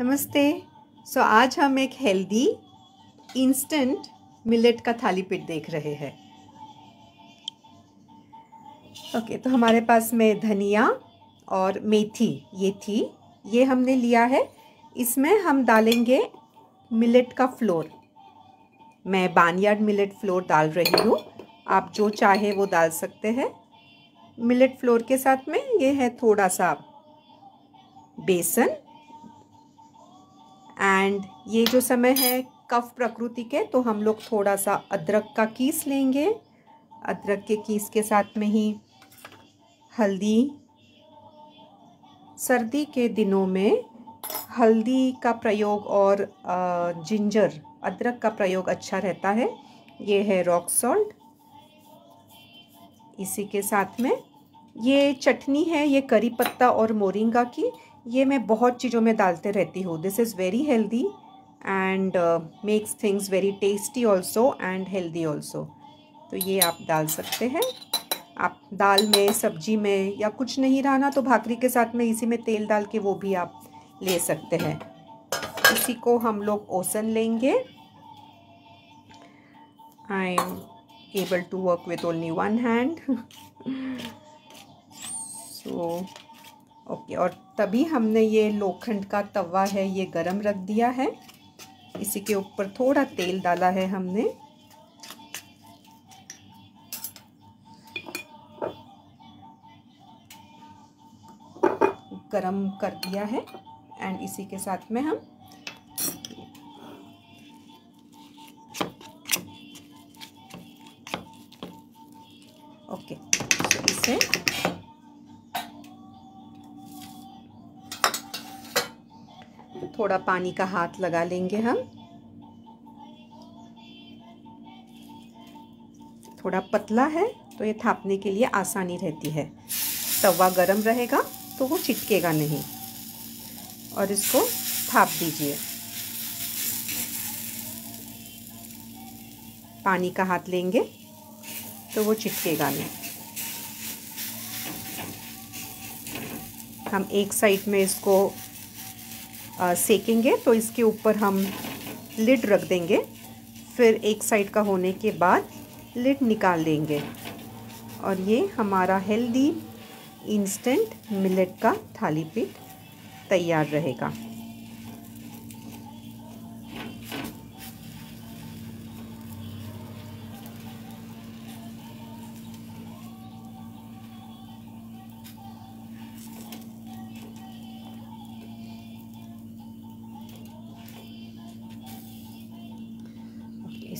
नमस्ते। सो so, आज हम एक हेल्दी इंस्टेंट मिलेट का थाली पीठ देख रहे हैं। ओके okay, तो हमारे पास में धनिया और मेथी ये थी। ये हमने लिया है। इसमें हम डालेंगे मिलेट का फ्लोर मैं बानयार्ड मिलेट फ्लोर डाल रही हूँ। आप जो चाहे वो डाल सकते हैं। मिलेट फ्लोर के साथ में ये है थोड़ा सा बेसन। एंड ये जो समय है कफ प्रकृति के तो हम लोग थोड़ा सा अदरक का कीस लेंगे। अदरक के कीस के साथ में ही हल्दी। सर्दी के दिनों में हल्दी का प्रयोग और जिंजर, अदरक का प्रयोग अच्छा रहता है। ये है रॉक सॉल्ट। इसी के साथ में ये चटनी है, ये करी पत्ता और मोरिंगा की। ये मैं बहुत चीज़ों में डालते रहती हूँ। This is very healthy and makes things very tasty also and healthy also तो ये आप डाल सकते हैं। आप दाल में, सब्ज़ी में या कुछ नहीं रहा ना तो भाकरी के साथ में इसी में तेल डाल के वो भी आप ले सकते हैं। इसी को हम लोग ओसन लेंगे। I am able to work with only one hand so okay और तभी हमने ये लोखंड का तवा है, ये गरम रख दिया है। इसी के ऊपर थोड़ा तेल डाला है हमने। गरम कर दिया है एंड इसी के साथ में हम ओके तो इसे थोड़ा पानी का हाथ लगा लेंगे हम। थोड़ा पतला है तो ये थापने के लिए आसानी रहती है। तवा गरम रहेगा तो वो चिटकेगा नहीं। और इसको थाप दीजिए। पानी का हाथ लेंगे तो वो चिटकेगा नहीं। हम एक साइड में इसको सेकेंगे तो इसके ऊपर हम लिड रख देंगे। फिर एक साइड का होने के बाद लिड निकाल देंगे। और ये हमारा हेल्दी, इंस्टेंट, मिलेट का थाली पीठ तैयार रहेगा।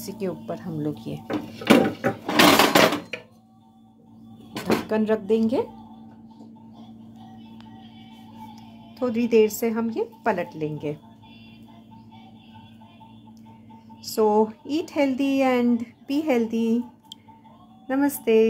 इसी के ऊपर हम लोग ये ढक्कन रख देंगे। थोड़ी देर से हम ये पलट लेंगे। So eat healthy and be healthy नमस्ते।